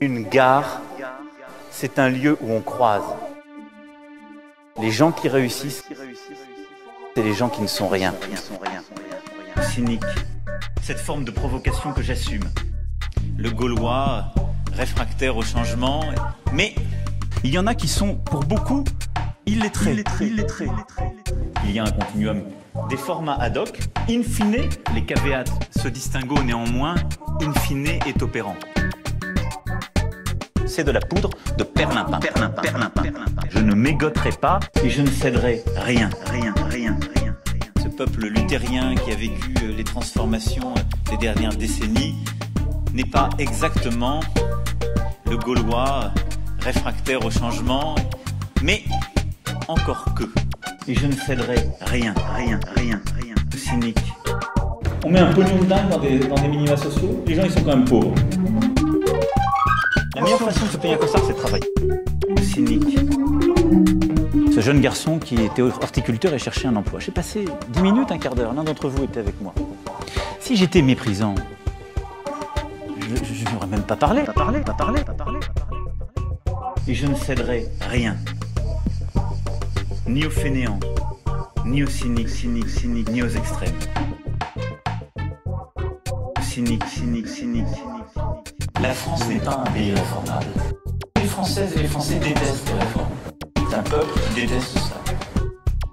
Une gare, c'est un lieu où on croise. Les gens qui réussissent, c'est les gens qui ne sont rien. Cynique, cette forme de provocation que j'assume. Le Gaulois, réfractaire au changement, mais il y en a qui sont, pour beaucoup, illettrés. illettrés. Il y a un continuum des formats ad hoc. In fine, les caveats se distinguent néanmoins, in fine est opérant. C'est de la poudre de perlimpin. perlimpin, perlimpin, perlimpin. Je ne mégoterai pas et je ne céderai rien, rien, rien, rien, rien. Ce peuple luthérien qui a vécu euh, les transformations des dernières décennies n'est pas exactement le Gaulois réfractaire au changement, mais encore que. Et je ne céderai rien, rien, rien, rien. Cynique. On met un pognon de dingue dans des, dans des minima sociaux, les gens ils sont quand même pauvres. La meilleure façon de se payer un costard, c'est de travailler. Cynique. Ce jeune garçon qui était horticulteur et cherchait un emploi. J'ai passé 10 minutes, un quart d'heure. L'un d'entre vous était avec moi. Si j'étais méprisant, je, n'aurais même pas parlé. Pas parlé, pas parlé, pas parlé, pas parlé. Et je ne céderai rien. Ni aux fainéants, ni aux cyniques, cyniques, cyniques, ni aux extrêmes. Cynique, cynique, cynique, cynique. La France n'est pas un pays réformable. Les Françaises et les Français détestent les réformes. C'est un peuple qui déteste ça.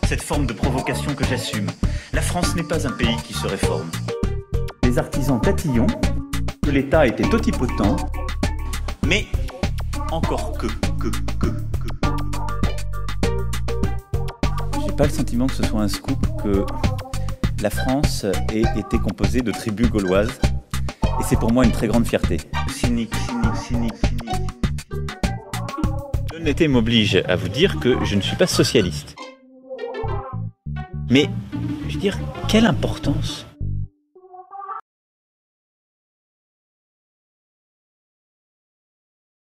Cette forme de provocation que j'assume. La France n'est pas un pays qui se réforme. Les artisans tatillons, que l'État était totipotent, mais encore que, que, que, que. Pas le sentiment que ce soit un scoop que la France ait été composée de tribus gauloises. Et c'est pour moi une très grande fierté. Cynique, cynique, cynique, cynique. L'honnêteté m'oblige à vous dire que je ne suis pas socialiste. Mais, je veux dire, quelle importance